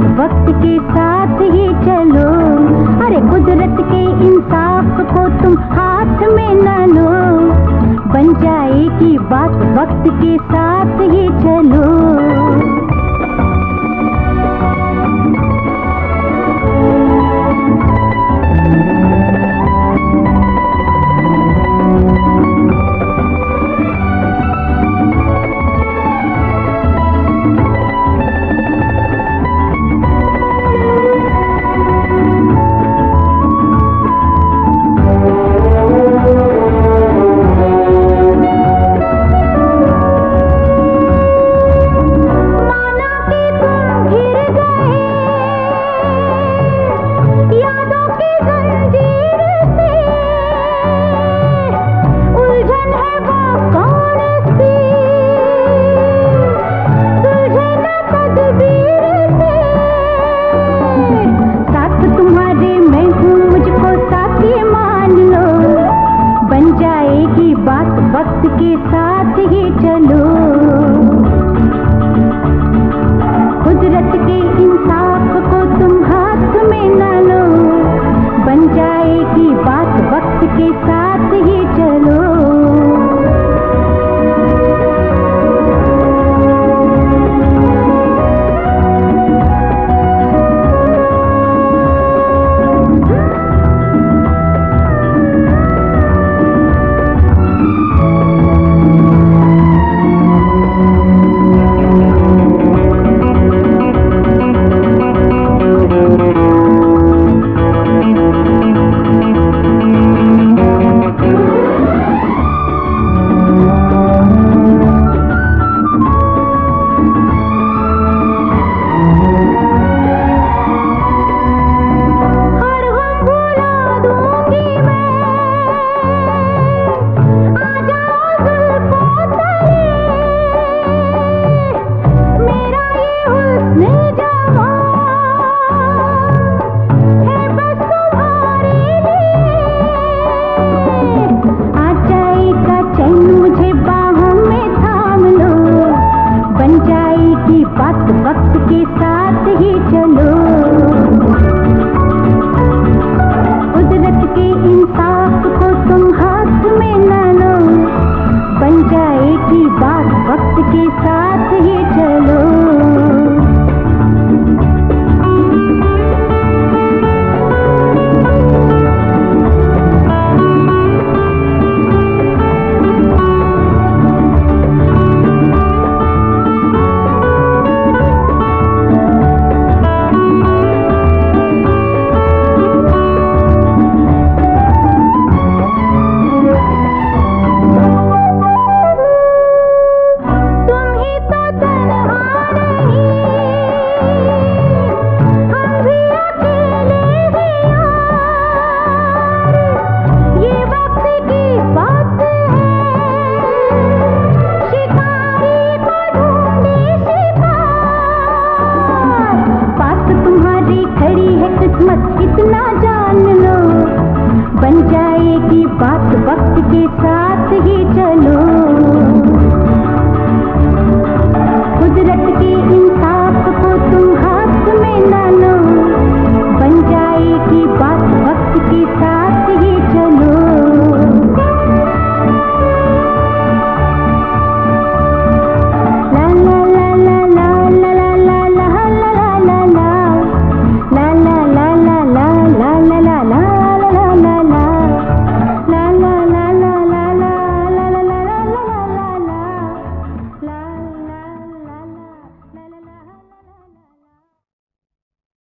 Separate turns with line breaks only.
वक्त के साथ ही चलो। अरे कुदरत के इंसाफ को तुम हाथ में न लो। बन जाएगी बात वक्त के साथ। वक्त की बात वक्त के साथ ही चलो। जान लो। बन जाएगी बात वक्त के साथ।